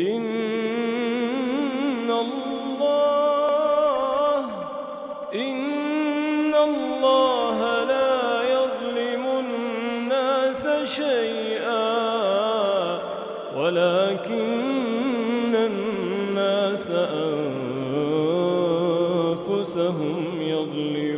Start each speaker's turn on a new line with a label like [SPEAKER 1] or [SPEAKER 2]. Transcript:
[SPEAKER 1] إن الله إن الله لا يظلم الناس شيئا ولكن الناس أنفسهم يظلمون.